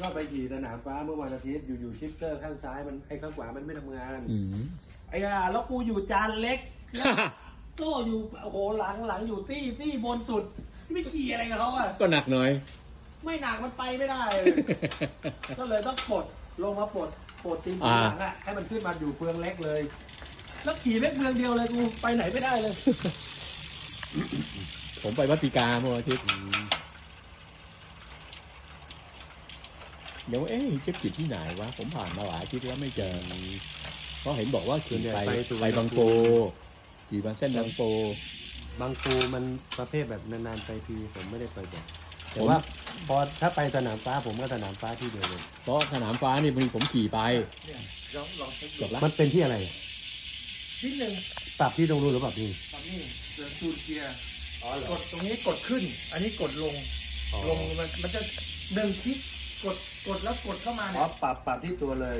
ก็ไปขี่สนามฟ้าเมื่อวันอาทิตย์อยู่ๆชิปเตอร์ข้างซ้ายมันไอ้ข้างขวามันไม่ทำงาน อืม ไอ้อะแล้วกูอยู่จานเล็ก โซ่อยู่โอ้โหหลังหลังอยู่ซี่ซี่บนสุด ไม่ขี่อะไรกับเขาอะ ก็หนักหน่อย ไม่หนักมันไปไม่ได้ ก็เลยต้องปลดลงมาปลดปลดตีนอ่าหลังอะให้มันขึ้นมาอยู่เฟืองเล็กเลย แล้วขี่เล็กเฟืองเดียวเลยกูไปไหนไม่ได้เลย ผมไปวัดปีกาเมื่อวันอาทิตย์ เดี๋ยวเอ๊ะเจ็บจิตที่ไหนวะ ผมผ่านมาหลายอาทิตย์แล้วไม่เจอเพราะเห็นบอกว่าขี่ไปไปสุวรรณไปบางโพขี่บางเส้นบางโพบางปูมันประเภทแบบนานๆไปทีผมไม่ได้ไปบ่อยแต่ผมว่าพอถ้าไปสนามฟ้าผมก็สนามฟ้าที่เดียวเลยเพราะสนามฟ้านี่มีผมขี่ไปเนี่ยลองลองเช็คจบละมันเป็นที่อะไรนิดหนึ่งปรับที่ตรงนู้นหรือปรับที่ครับนี่เสือคูณเกียร์อ๋อกดตรงนี้กดขึ้น อันนี้กดลงลงมันมันจะหนึ่งคลิก กดกดแล้วกดเข้ามาอ๋เนี่อย ปรับปรับที่ตัวเลย